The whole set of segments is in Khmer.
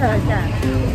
看一下。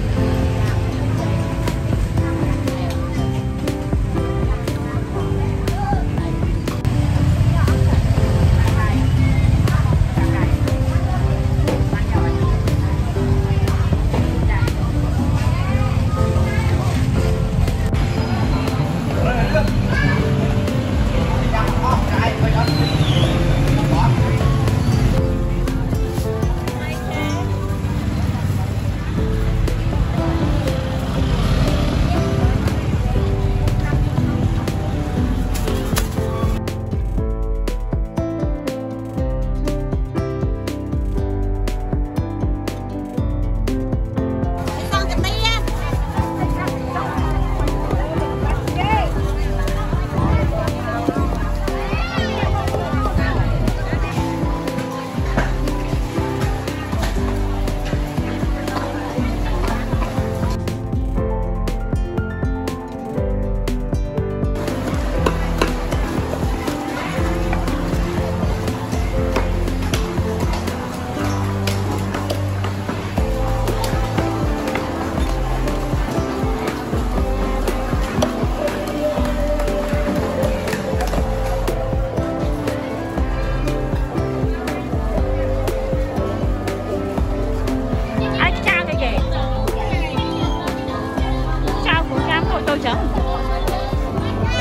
គូកាមទៅទៅចឹង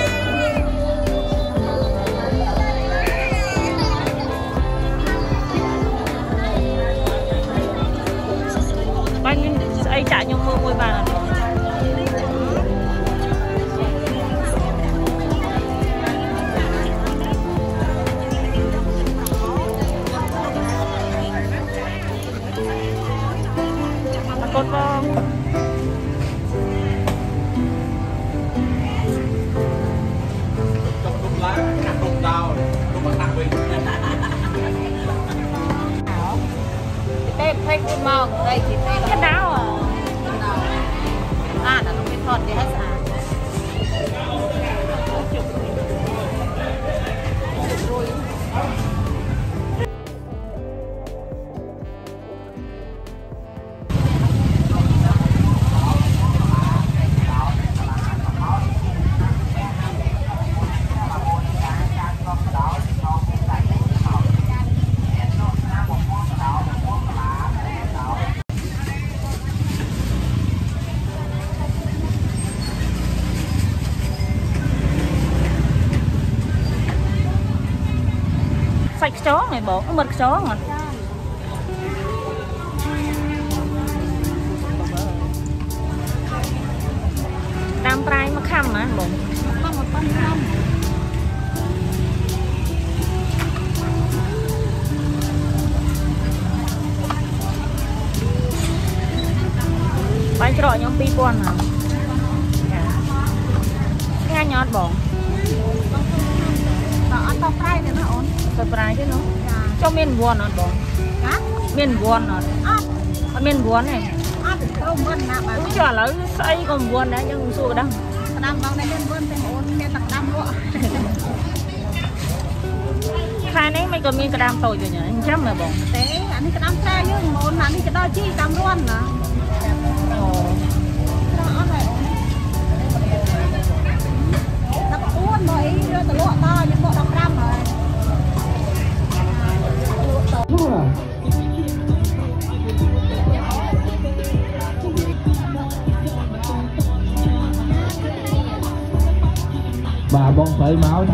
បាញ់ស្អី ទេ24ម៉ោងដីទីទេកណ្ដៅអអាដល់ទៅថតទេឲ្យស្អាត សាច់ខ្យងហ៎បងមើលខ្យងអត់តាមប្រៃមកខំណាបងមកមកប៉ុណ្ណឹងបាយច្រកខ្ញុំ2000ហ្នឹងចាឆ្ងាញ់អត់បងតើអត់តប្រៃទេណាអូន ទៅប្រៃទេនោះចាចុះមានវ័នអត់បងណាមានវ័នអត់អត់អត់មានវ័នទេអត់ទៅមិនណាបាទចុះឥឡូវស្អីក៏វ័នដែរយើងសួរក៏ដឹងក្តាមបងនេះមានវិនទេអូនមានតែក្តាមលក់ខែនេះមិនក៏មានក្តាមតូចវិញអញ្ចឹងមែនបងទេអានេះក្តាមស្រែយើងអូនអានេះក៏ដល់ជីតាមរួនណា បាទបងស្រីមក